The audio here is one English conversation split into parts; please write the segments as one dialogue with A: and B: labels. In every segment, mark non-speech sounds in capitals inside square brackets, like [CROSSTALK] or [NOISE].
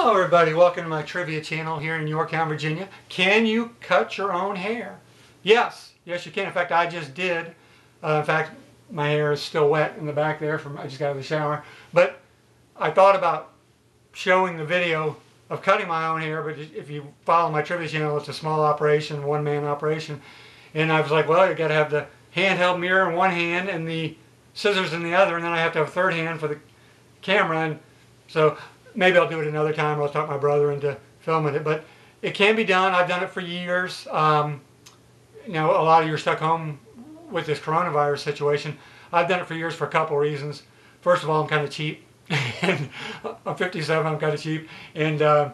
A: Hello everybody, welcome to my trivia channel here in Yorktown, Virginia. Can you cut your own hair? Yes, yes you can. In fact, I just did. Uh, in fact, my hair is still wet in the back there from I just got out of the shower. But I thought about showing the video of cutting my own hair, but if you follow my trivia channel, it's a small operation, one-man operation. And I was like, well, you got to have the handheld mirror in one hand and the scissors in the other, and then I have to have a third hand for the camera. And so maybe I'll do it another time. I'll talk my brother into filming it. But it can be done. I've done it for years. Um, you know, a lot of you are stuck home with this coronavirus situation. I've done it for years for a couple reasons. First of all, I'm kind of cheap. [LAUGHS] and I'm 57, I'm kind of cheap. And uh,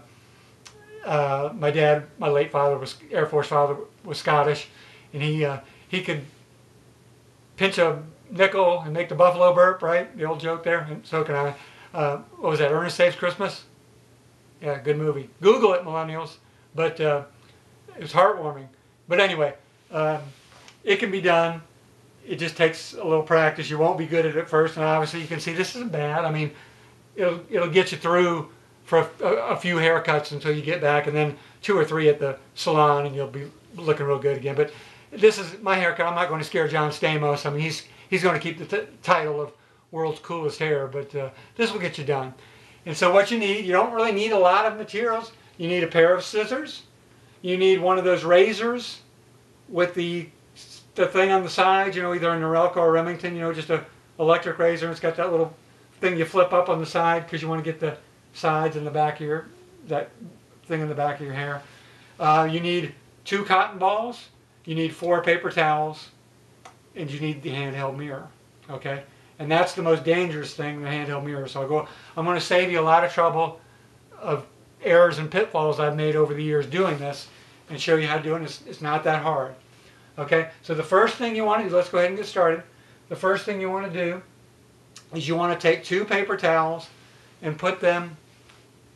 A: uh, my dad, my late father was Air Force father, was Scottish, and he uh, he could pinch a nickel and make the buffalo burp, right? The old joke there. And so can I. Uh, what was that? Ernest Saves Christmas. Yeah, good movie. Google it, millennials. But uh, it was heartwarming. But anyway, um, it can be done it just takes a little practice. You won't be good at it first, and obviously you can see this isn't bad. I mean, it'll it'll get you through for a, a, few haircuts until you get back, and then two or three at the salon, and you'll be looking real good again. But this is my haircut. I'm not going to scare John Stamos. I mean, he's he's going to keep the title of world's coolest hair, but uh, this will get you done. And so what you need, you don't really need a lot of materials. You need a pair of scissors. You need one of those razors with the the thing on the side, you know, either a Norelco or Remington, you know, just a electric razor. It's got that little thing you flip up on the side because you want to get the sides and the back of your, that thing in the back of your hair. Uh, you need two cotton balls, you need four paper towels, and you need the handheld mirror, okay? And that's the most dangerous thing, the handheld mirror. So I go, I'm going to save you a lot of trouble of errors and pitfalls I've made over the years doing this and show you how to do it. It's, it's not that hard. Okay, so the first thing you want to do, let's go ahead and get started. The first thing you want to do is you want to take two paper towels and put them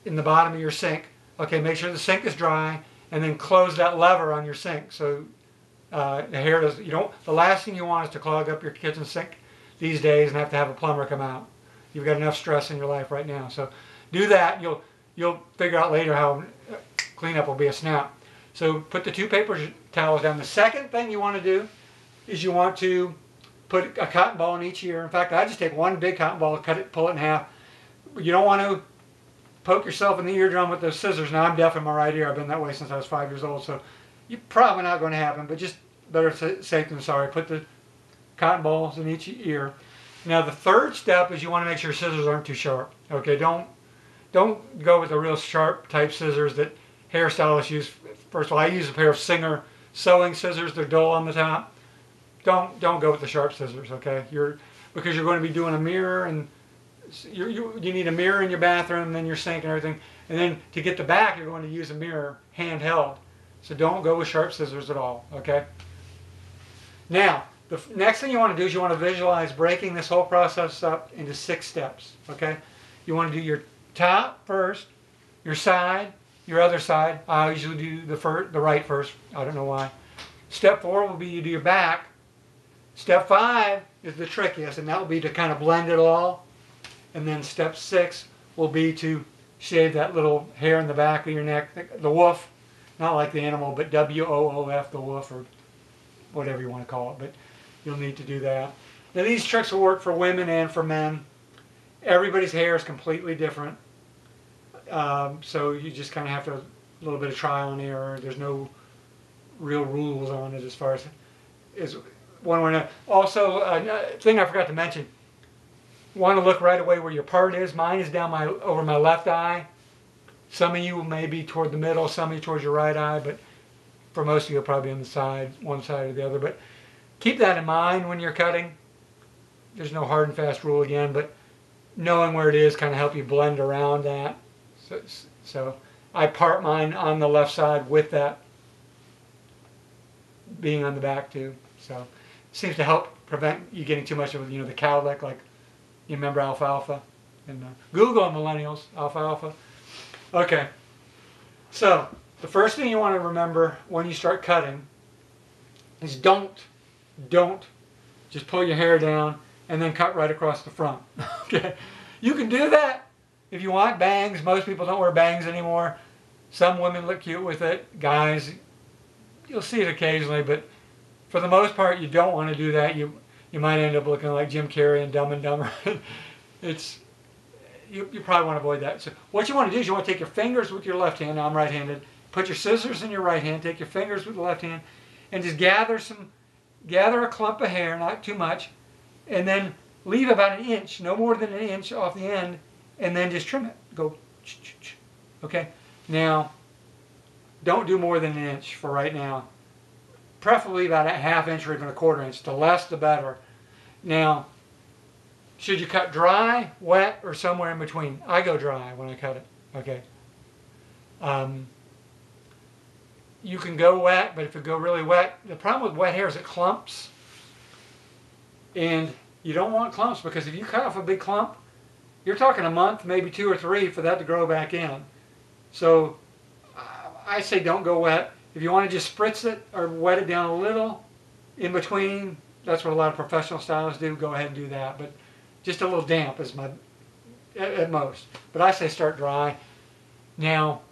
A: in the bottom of your sink. Okay, make sure the sink is dry and then close that lever on your sink so uh, hair does, you don't, the last thing you want is to clog up your kitchen sink these days and have to have a plumber come out. You've got enough stress in your life right now. So do that. You'll, you'll figure out later how uh, cleanup will be a snap. So put the two paper towels down. The second thing you want to do is you want to put a cotton ball in each ear. In fact, I just take one big cotton ball, cut it, pull it in half. You don't want to poke yourself in the eardrum with those scissors. Now I'm deaf in my right ear. I've been that way since I was five years old, so you're probably not going to happen. But just better safe than sorry. Put the cotton balls in each ear. Now the third step is you want to make sure scissors aren't too sharp. Okay, don't don't go with the real sharp type scissors that hairstylists use First of all, I use a pair of Singer sewing scissors. They're dull on the top. Don't don't go with the sharp scissors, okay? You're because you're going to be doing a mirror and you you you need a mirror in your bathroom, and then your sink and everything. And then to get the back, you're going to use a mirror handheld. So don't go with sharp scissors at all, okay? Now, the next thing you want to do is you want to visualize breaking this whole process up into six steps, okay? You want to do your top first, your side, your other side. I usually do the, first, the right first. I don't know why. Step four will be you do your back. Step five is the trickiest, and that will be to kind of blend it all. And then step six will be to shave that little hair in the back of your neck, the, the woof. Not like the animal, but W-O-O-F, the woof, or whatever you want to call it. But you'll need to do that. Now these tricks will work for women and for men. Everybody's hair is completely different. Um, so you just kind of have to, a little bit of trial and error. There's no real rules on it as far as is one way or another. Also, uh, thing I forgot to mention, want to look right away where your part is. Mine is down my over my left eye. Some of you may be toward the middle, some of you towards your right eye, but for most of you, probably on the side, one side or the other. But keep that in mind when you're cutting. There's no hard and fast rule again, but knowing where it is kind of help you blend around that. So, so I part mine on the left side with that being on the back too. So it seems to help prevent you getting too much of you know the cowlick like you remember alfalfa and uh, Google millennials alfalfa. Okay, so the first thing you want to remember when you start cutting is don't don't just pull your hair down and then cut right across the front. [LAUGHS] okay, you can do that if you want bangs, most people don't wear bangs anymore. Some women look cute with it. Guys, you'll see it occasionally, but for the most part, you don't want to do that. You you might end up looking like Jim Carrey and Dumb and Dumber. [LAUGHS] it's you, you probably want to avoid that. So what you want to do is you want to take your fingers with your left hand. Now I'm right-handed. Put your scissors in your right hand. Take your fingers with the left hand, and just gather some, gather a clump of hair, not too much, and then leave about an inch, no more than an inch off the end, and then just trim it. Go, okay. Now, don't do more than an inch for right now. Preferably about a half inch or even a quarter inch. The less, the better. Now, should you cut dry, wet, or somewhere in between? I go dry when I cut it. Okay. Um, you can go wet, but if you go really wet, the problem with wet hair is it clumps. And you don't want clumps because if you cut off a big clump, you're talking a month, maybe two or three for that to grow back in. So I say don't go wet. If you want to just spritz it or wet it down a little in between, that's what a lot of professional stylists do. Go ahead and do that. But just a little damp is my, at, at most. But I say start dry. Now,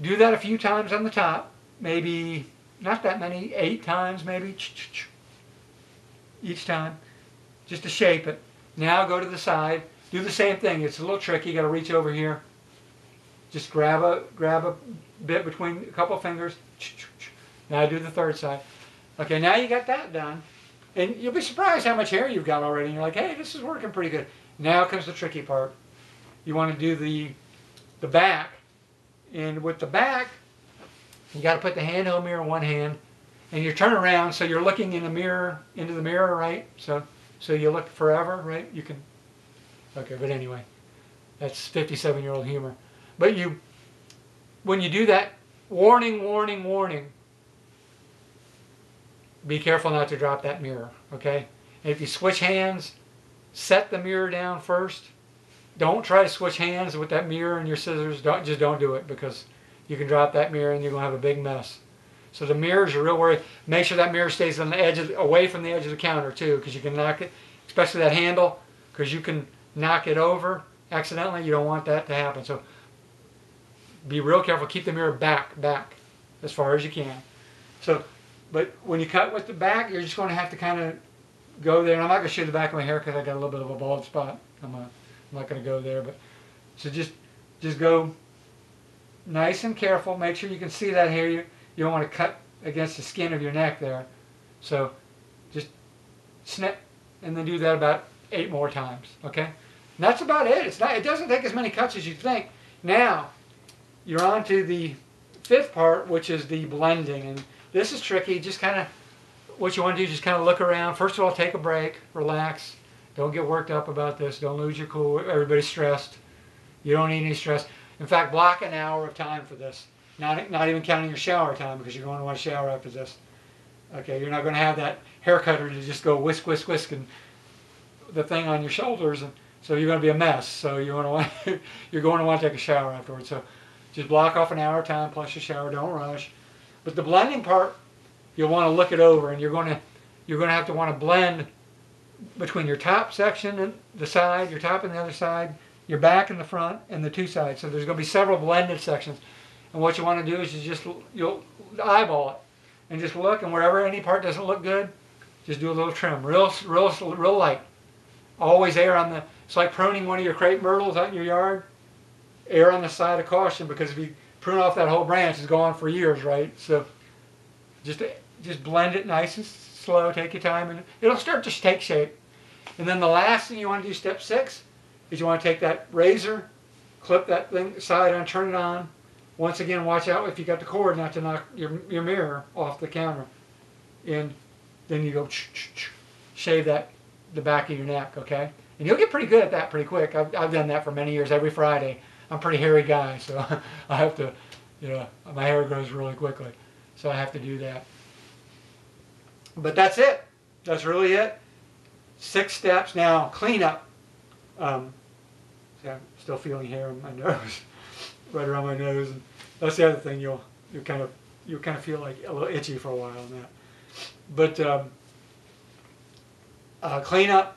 A: do that a few times on the top. Maybe, not that many, eight times maybe. Each time. Just to shape it. Now go to the side. Do the same thing. It's a little tricky. You got to reach over here. Just grab a grab a bit between a couple fingers. Now do the third side. Okay, now you got that done. And you'll be surprised how much hair you've got already. And you're like, hey, this is working pretty good. Now comes the tricky part. You want to do the the back. And with the back, you got to put the handheld mirror in one hand. And you turn around so you're looking in the mirror, into the mirror, right? So so you look forever, right? You can Okay, but anyway, that's 57 year old humor. But you, when you do that, warning, warning, warning, be careful not to drop that mirror, okay? And if you switch hands, set the mirror down first. Don't try to switch hands with that mirror and your scissors. Don't Just don't do it because you can drop that mirror and you're going to have a big mess. So the mirrors are real worry. Make sure that mirror stays on the edge, of, away from the edge of the counter too because you can knock it, especially that handle, because you can knock it over accidentally. You don't want that to happen. So be real careful. Keep the mirror back, back, as far as you can. So, but when you cut with the back, you're just going to have to kind of go there. And I'm not going to show the back of my hair because I got a little bit of a bald spot. I'm, a, I'm not going to go there. But so just just go nice and careful. Make sure you can see that hair. You you don't want to cut against the skin of your neck there. So just snip and then do that about eight more times. Okay, and that's about it. It's not. It doesn't take as many cuts as you think. Now you're on to the fifth part, which is the blending, and this is tricky. Just kind of what you want to do is just kind of look around. First of all, take a break, relax. Don't get worked up about this. Don't lose your cool. Everybody's stressed. You don't need any stress. In fact, block an hour of time for this. Not, not even counting your shower time because you're going to want to shower after this. Okay, you're not going to have that hair cutter to just go whisk, whisk, whisk and the thing on your shoulders, and so you're going to be a mess. So you're going to want [LAUGHS] you're going to want to take a shower afterwards. So just block off an hour of time plus your shower. Don't rush. But the blending part, you'll want to look it over, and you're going to you're going to have to want to blend between your top section and the side, your top and the other side, your back and the front, and the two sides. So there's going to be several blended sections. And what you want to do is you just you'll eyeball it and just look, and wherever any part doesn't look good, just do a little trim, real, real, real light. Always err on the, it's like pruning one of your crepe myrtles out in your yard. Err on the side of caution because if you prune off that whole branch, it's gone for years, right? So just, just blend it nice and slow, take your time, and it'll start to take shape. And then the last thing you want to do, step six, is you want to take that razor, clip that thing side on, turn it on. Once again, watch out if you got the cord not to knock your, your mirror off the counter. And then you go shave that the back of your neck, okay? And you'll get pretty good at that pretty quick. I've, I've done that for many years, every Friday. I'm a pretty hairy guy, so [LAUGHS] I have to, you know, my hair grows really quickly. So I have to do that. But that's it. That's really it. Six steps. Now, clean up. Um, see, I'm still feeling hair on my [LAUGHS] nose, right around my nose. And that's the other thing. You'll you kind of you kind of feel like a little itchy for a while on that. But um, uh, clean up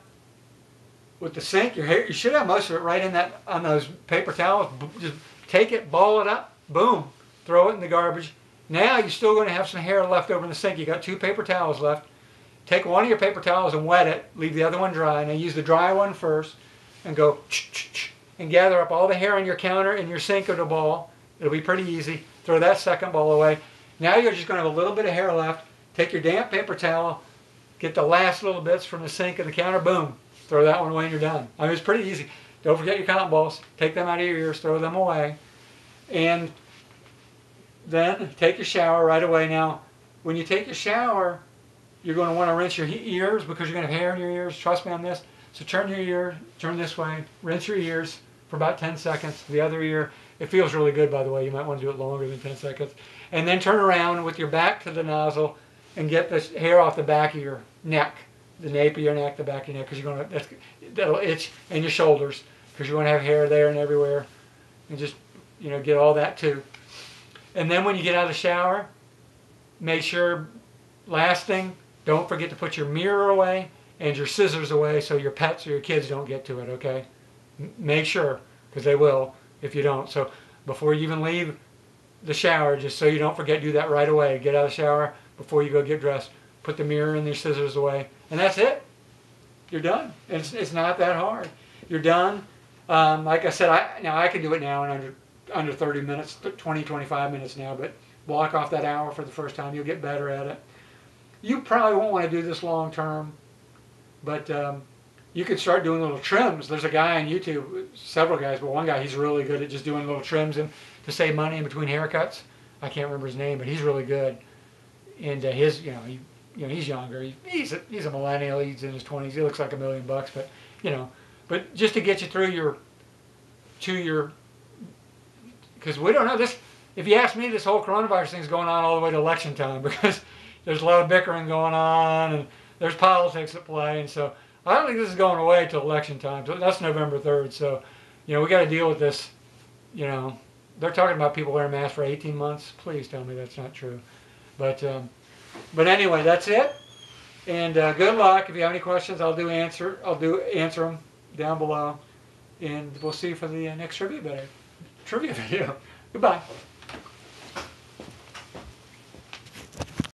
A: with the sink, your hair, you should have most of it right in that on those paper towels. Just take it, ball it up, boom, throw it in the garbage. Now you're still going to have some hair left over in the sink. You got two paper towels left. Take one of your paper towels and wet it. Leave the other one dry. Now use the dry one first, and go and gather up all the hair on your counter and your sink in a ball. It'll be pretty easy. Throw that second ball away. Now you're just going to have a little bit of hair left. Take your damp paper towel, get the last little bits from the sink and the counter. Boom, throw that one away and you're done. I mean, it's pretty easy. Don't forget your cotton balls. Take them out of your ears, throw them away. And then take your shower right away. Now, when you take your shower, you're going to want to rinse your ears because you're going to have hair in your ears. Trust me on this. So turn your ear, turn this way, rinse your ears for about 10 seconds. The other ear, it feels really good, by the way. You might want to do it longer than 10 seconds. And then turn around with your back to the nozzle and get the hair off the back of your neck, the nape of your neck, the back of your neck, because you're going to, that's, that'll itch, and your shoulders, because you're going to have hair there and everywhere. And just, you know, get all that too. And then when you get out of the shower, make sure, last thing, don't forget to put your mirror away and your scissors away so your pets or your kids don't get to it, okay? M- Make sure, because they will if you don't. So before you even leave the shower, just so you don't forget, do that right away. Get out of the shower before you go get dressed. Put the mirror and your scissors away. And that's it. You're done. It's, it's not that hard. You're done. Um, like I said, I now I can do it now in under under 30 minutes, 20, 25 minutes now, but block off that hour for the first time. You'll get better at it. You probably won't want to do this long term, but um, you could start doing little trims. There's a guy on YouTube, several guys, but one guy, he's really good at just doing little trims and to save money in between haircuts. I can't remember his name, but he's really good. And uh, his, you know, he, you know, he's younger. He, he's a, he's a millennial. He's in his 20s. He looks like a million bucks, but you know, but just to get you through your, to your, because we don't know this. If you ask me, this whole coronavirus thing's going on all the way to election time [LAUGHS] because there's a lot of bickering going on and there's politics at play, and so I don't think this is going away till election time. So that's November 3rd. So, you know, we got to deal with this. You know, they're talking about people wearing masks for 18 months. Please tell me that's not true. But, um, but anyway, that's it. And uh, good luck. If you have any questions, I'll do answer. I'll do answer them down below, and we'll see you for the uh, next trivia video. Trivia [LAUGHS] video. Goodbye.